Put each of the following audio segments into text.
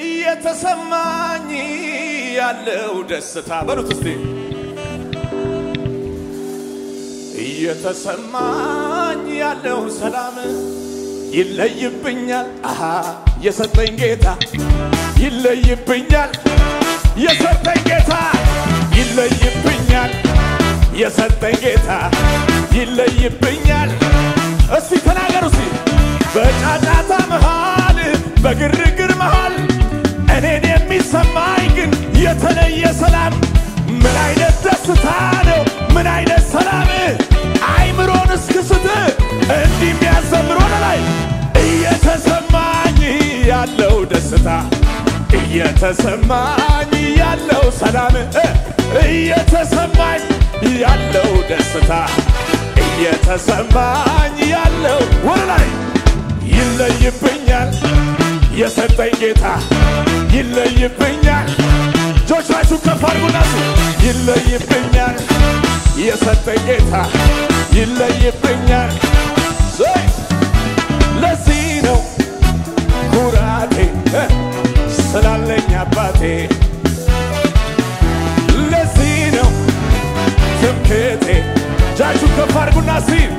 እየተሰማኝ ያለው ደስታ በሉት እስቲ። እየተሰማኝ ያለው ሰላም ይለይብኛል። አሃ የሰጠኝ ጌታ ይለይብኛል። የሰጠኝ ጌታ ይለይብኛል። የሰጠኝ ጌታ ይለይብኛል። እስቲ ተናገሩ እስቲ። በጫጫታ መሃል በግርግር መሃል እኔን የሚሰማኝ ግን የተለየ ሰላም። ምን አይነት ደስታ ነው? ምን አይነት ሰላም? አይምሮን እስክስት እንዲህ የሚያዘምር ወደ ላይ እየተሰማኝ ያለው ደስታ እየተሰማኝ ያለው ሰላም እየተሰማኝ ያለው ደስታ እየተሰማኝ ያለው ወደ ላይ ይለይብኛል የሰጠኝ ጌታ ይለይብኛል። እጆቻችሁ ከፍ አድርጉና ይለይብኛል። የሰጠኝ ጌታ ይለይብኛል። ለዚህ ነው ኩራቴ ስላለኝ አባቴ። ለዚህ ነው ትምክቴ እጃችሁ ከፍ አድርጉና ሲል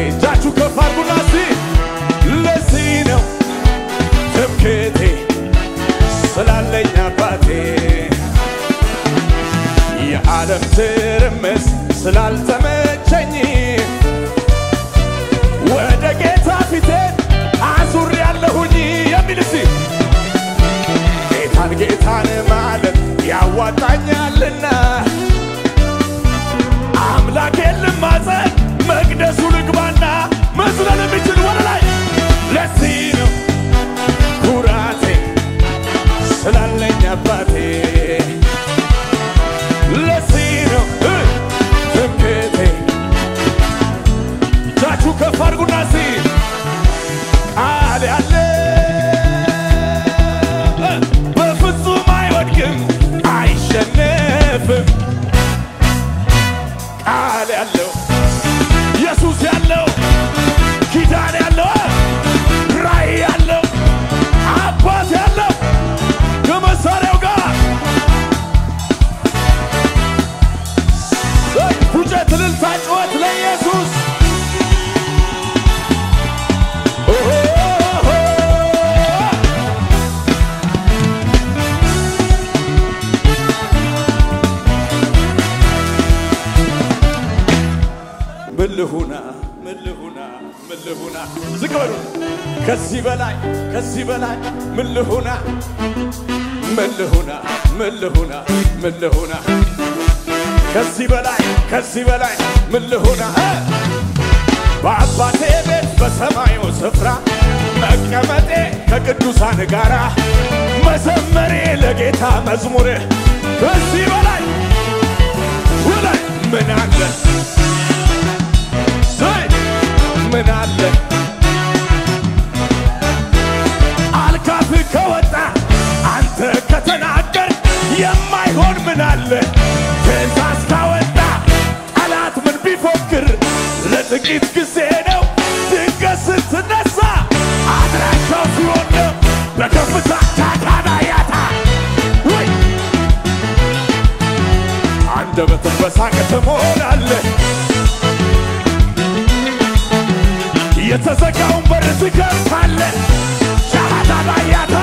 እጃችሁ ከፍ አድርጉና እስቲ ነው ትምክቴ ስላለኝ አባቴ የዓለም ትርምስ ስላልተመቸኝ ወደ ጌታ ፊቴን አዙር ያለሁኝ የሚል እስቲ ማለት ያዋጣኛልና አምላኬን Magnus Ulukman እልልታ፣ ጩኸት ለኢየሱስ! ምን ልሁና? ምን ልሁና? ምን ልሁና? ዝቅ በሉ! ከዚህ በላይ ከዚህ በላይ ምን ልሁና? ምን ልሁና ከዚህ በላይ ከዚህ በላይ ምን እ በአባቴ ቤት በሰማዩ ስፍራ መቀመጤ ከቅዱሳን ጋራ መዘመሬ ለጌታ መዝሙር። ከዚህ በላይ ወላይ ምን አለ? ምን አለ? አልካፍ ከወጣ አንተ ከተናገር የማይሆን ምን አለ ለጥቂት ጊዜ ነው ድንገት ስትነሳ አድራሻው ሲሆን ነው በከፍታ ታታናያታ ወይ አንደበትን በሳቅ ትሞላለህ። የተዘጋውን በር ትከፍታለህ። ሻሃዳባያታ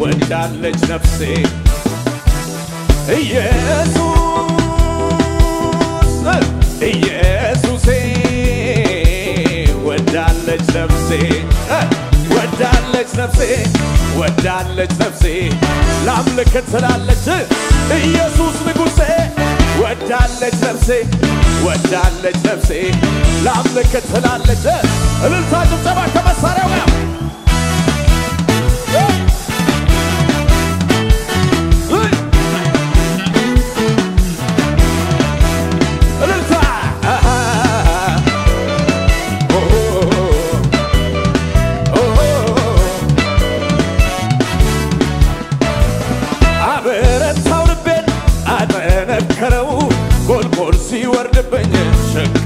ወዳለች ነፍሴ ኢየሱስ ኢየሱሴ ወዳለች ነፍሴ ወዳለች ነፍሴ ወዳለች ነፍሴ ላምልክ ትላለች ኢየሱስ ንጉሴ። ወዳለች ነፍሴ ወዳለች ነፍሴ ላምልክ ትላለች እልልታ ጭብጨባ ከመሳሪያው ጋር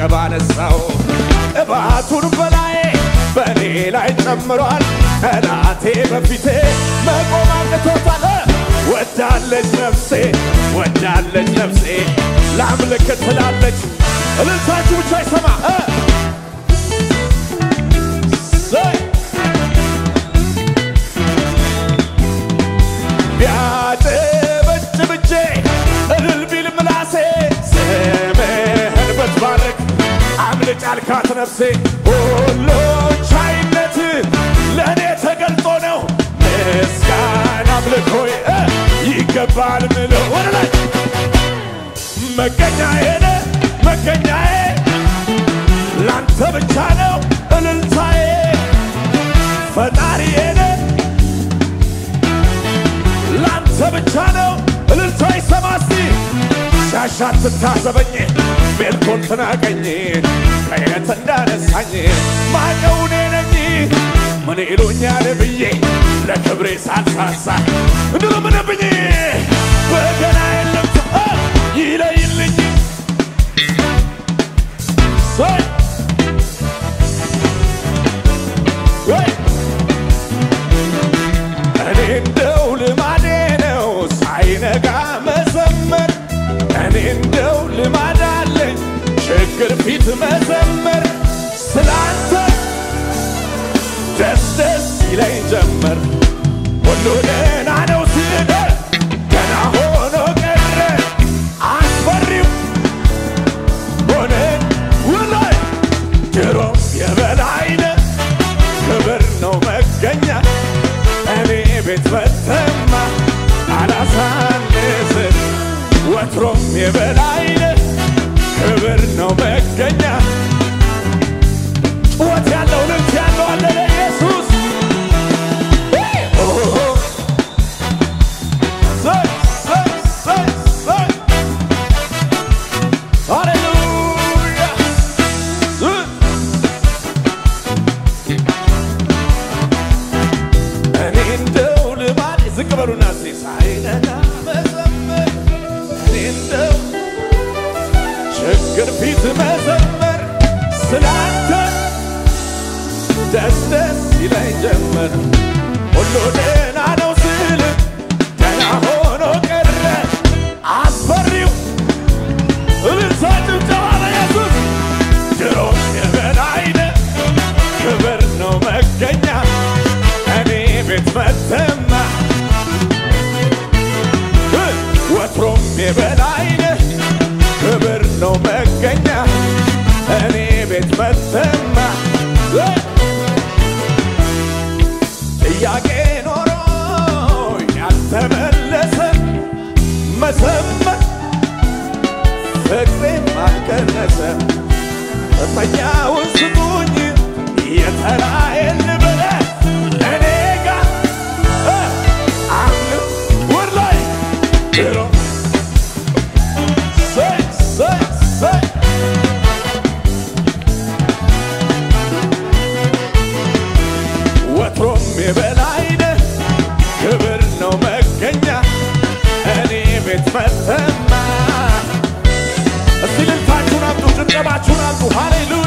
ሽቅብ አነሳው ቅባቱን በላዬ በእኔ ላይ ጨምሯል። ጠላቴ በፊቴ መቆም አቅቶታል። ወዳለች ነፍሴ ወዳለች ነፍሴ ላምልክ ትላለች። እልልታችሁ ብቻ ይሰማ አልካት ነፍሴ። ሁሉ ቻይነት ለእኔ ተገልጦ ነው። ምስጋና አምልኮዬ ይገባል ምለው ወደ ላይ መገኛዬ ነህ መገኛዬ ላንተ ብቻ ነው እልልታዬ። ፈጣሪዬ ነህ ላንተ ብቻ ነው እልልታ ይሰማ እስቲ ሻሻት ትታዘበኝ ሜልኮል ትናቀኝ ከየት እንዳነሳኝ ማቀው እኔ ነኝ? ምን ይሉኛል ብዬ ለክብሬ ሳልሳሳ። እንድለምንብኝ በገና የለም ደስ ይለኝ ጀመር። ሁሉ ደህና ነው ስለ ገና ሆኖ ቀረ። አስፈሪው ሆነ ውላይ ድሮ የበላይነ ክብር ነው መገኛ። እኔ ቤት በተማ አላሳንስ ወትሮም የበላይነ ሁሉ ደህና ነው ስል ደህና ሆኖ ቀረ። አስፈሪው እልልታ ጭብጨባ ለኢየሱስ ድሮም የበላይ ነህ፣ ክብር ነው መገኛ። እኔ ቤት መተማ። ወትሮም የበላይ ነህ መተማ እስቲ ልልታችሁን አምጡ፣ ጭብጨባችሁን አምጡ። ሃሌሉያ